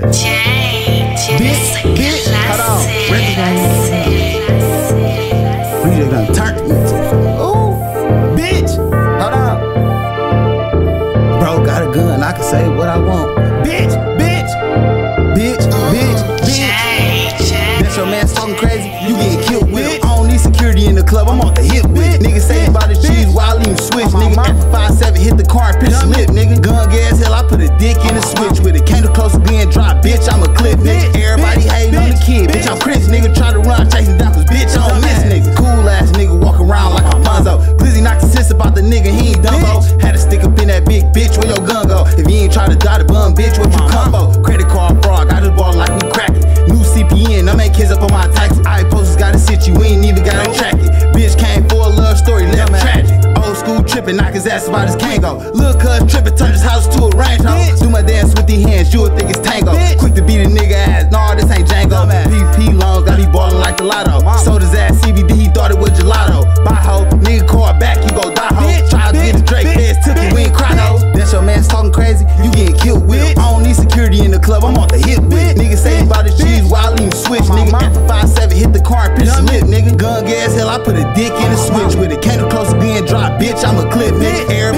Bitch, bitch, hold on. We just gonna turn. Ooh, bitch, hold on. Bro got a gun, I can say what I want. Bitch, bitch, bitch, bitch, bitch. That's your man talking crazy, you getting killed with. I don't need security in the club, I'm off the hip with it. Nigga say about the cheese while I leave him switch, nigga. F57 hit the car and pitch slip, nigga. Put a dick in the switch with it. Came too close to being dropped, bitch, I'm a clip, nigga. Everybody hating on the kid, bitch, I'm Chris, nigga. Try to run, chasing cause bitch, I don't miss, nigga. Cool ass nigga, walk around like a Ponzo. Glizzy knocked the sense about the nigga, he ain't Dumbo. Had to stick up in that big bitch, where your gun go? If you ain't try to die the bum, bitch, what you combo? Credit card fraud, got this ball like we crack it. New CPN, I make kids up on my taxes. I posters gotta sit you, we ain't even gotta track trippin', knock his ass about his Kango. Lil' cuz trippin', turn his house to a home. Do my dance with these hands, you would think it's tango. Quick to beat a nigga ass, nah, this ain't Django. PP loans, got me ballin' like the lotto. Sold his ass CBD, he thought it was gelato. Buy ho, nigga call back, you go die ho. Try to get the Drake, feds took it, we ain't cry no. That's your man's talking crazy, you getting killed with. I don't need security in the club, I'm off the hip put a dick in a switch with it. Came too close to being dropped, bitch, I'm a clip, nigga.